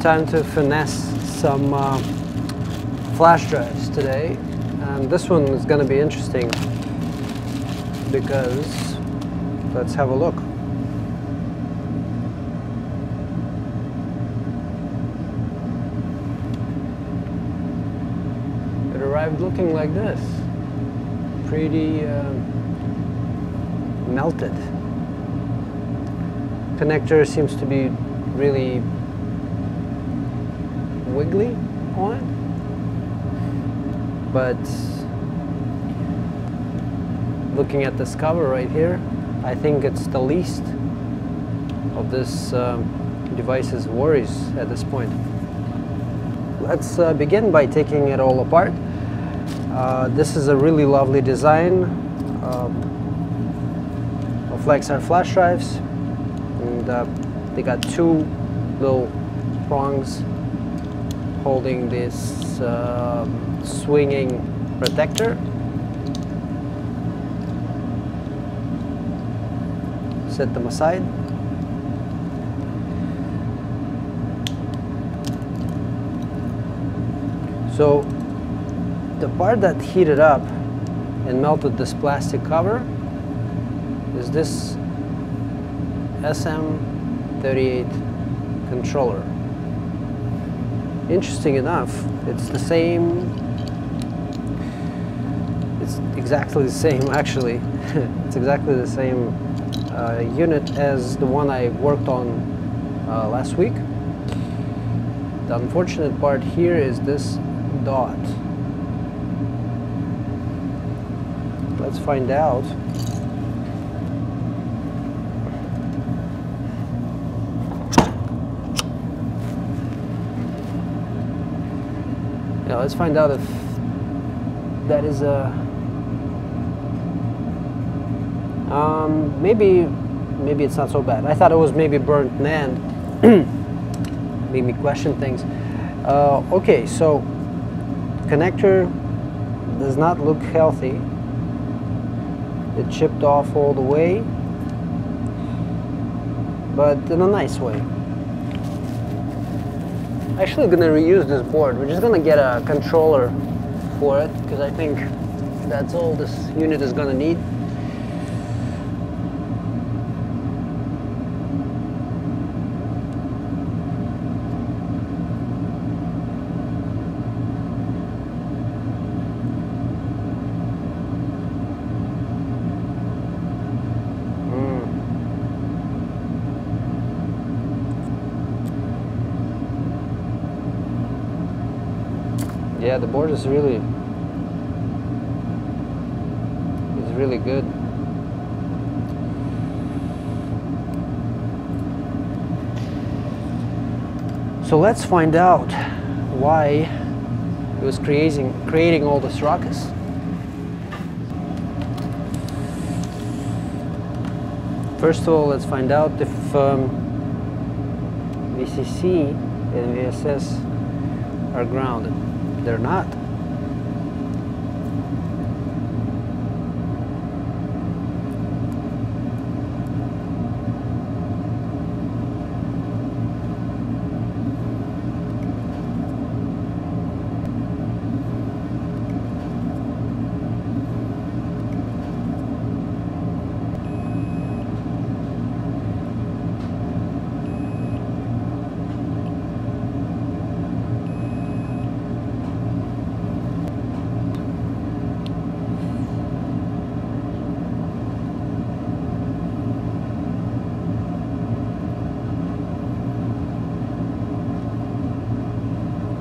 time to finesse some uh, flash drives today. And this one is going to be interesting because let's have a look. It arrived looking like this. Pretty uh, melted. Connector seems to be really wiggly on. But looking at this cover right here, I think it's the least of this um, device's worries at this point. Let's uh, begin by taking it all apart. Uh, this is a really lovely design um, of Lexar flash drives. And uh, they got two little prongs holding this uh, swinging protector. Set them aside. So the part that heated up and melted this plastic cover is this SM38 controller. Interesting enough, it's the same, it's exactly the same actually, it's exactly the same uh, unit as the one I worked on uh, last week. The unfortunate part here is this dot. Let's find out. Yeah, let's find out if that is a um, maybe maybe it's not so bad. I thought it was maybe burnt NAND. Made me question things. Uh, okay, so connector does not look healthy. It chipped off all the way, but in a nice way. Actually gonna reuse this board. We're just gonna get a controller for it because I think that's all this unit is gonna need. Yeah, the board is really is really good. So let's find out why it was creating creating all this ruckus. First of all, let's find out if um, VCC and VSS are grounded. They're not.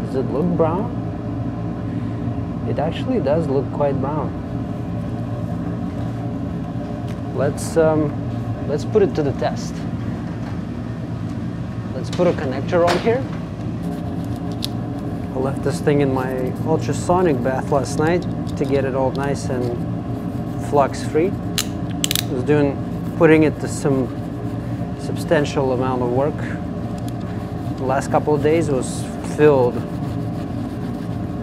Does it look brown? It actually does look quite brown. Let's um, let's put it to the test. Let's put a connector on here. I left this thing in my ultrasonic bath last night to get it all nice and flux free. I was doing putting it to some substantial amount of work. The last couple of days was filled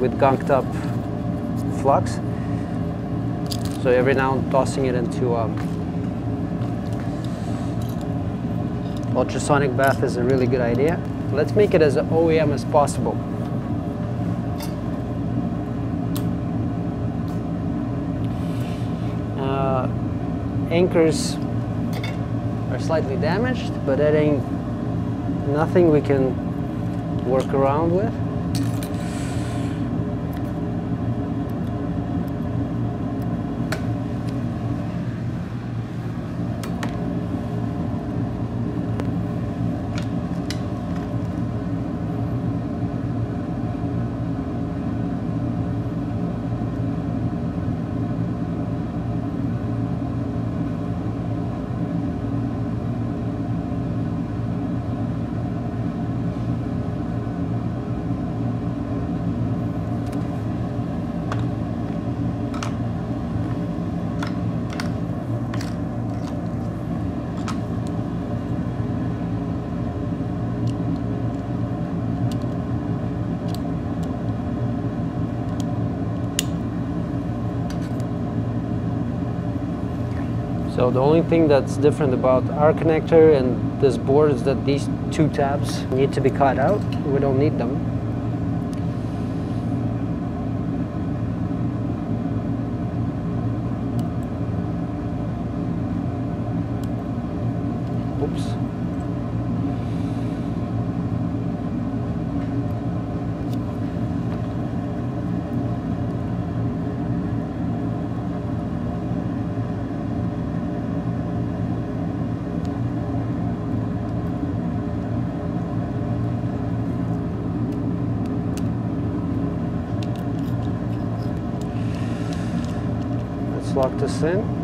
with gunked up flux. So every now I'm tossing it into um, ultrasonic bath is a really good idea. Let's make it as OEM as possible. Uh, anchors are slightly damaged, but that ain't nothing we can work around with. So the only thing that's different about our connector and this board is that these two tabs need to be cut out. We don't need them. Let's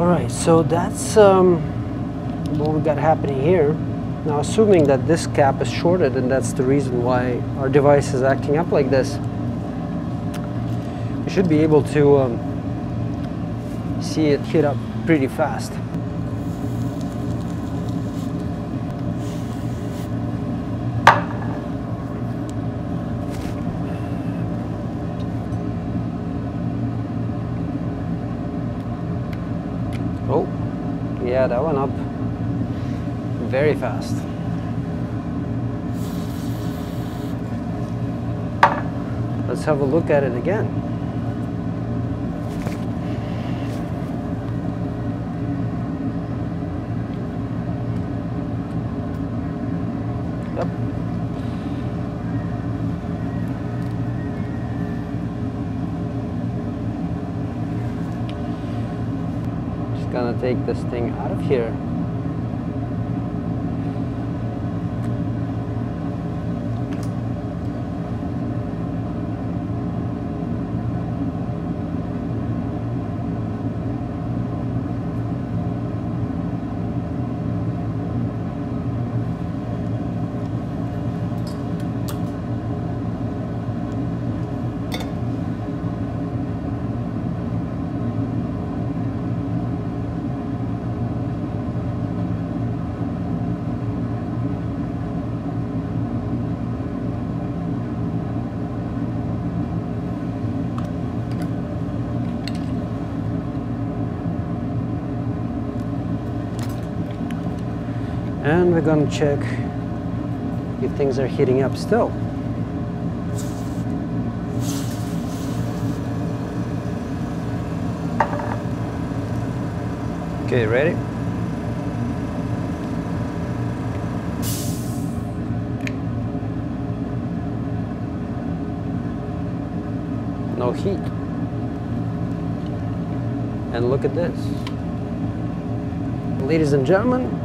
All right, so that's um, what we got happening here. Now, assuming that this cap is shorted and that's the reason why our device is acting up like this, we should be able to um, see it heat up pretty fast. Oh, yeah, that went up very fast. Let's have a look at it again. Yep. Just gonna take this thing out of here. and we're gonna check if things are heating up still. Okay, ready? No heat. And look at this. Ladies and gentlemen,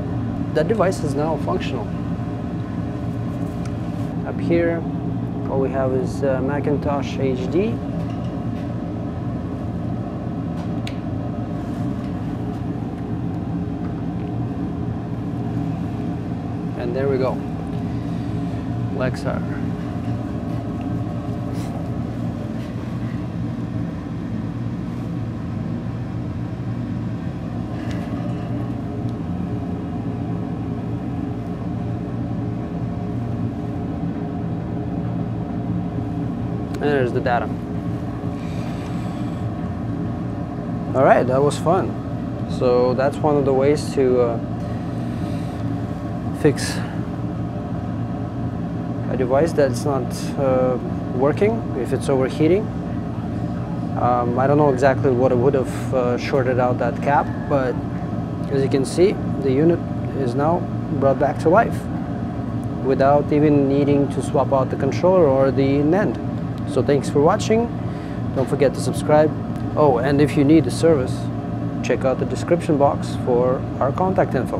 that device is now functional. Up here, all we have is uh, Macintosh HD and there we go. Lexar and there's the data all right that was fun so that's one of the ways to uh, fix a device that's not uh, working, if it's overheating. Um, I don't know exactly what it would have uh, shorted out that cap, but as you can see, the unit is now brought back to life without even needing to swap out the controller or the NAND. So thanks for watching. Don't forget to subscribe. Oh, and if you need a service, check out the description box for our contact info.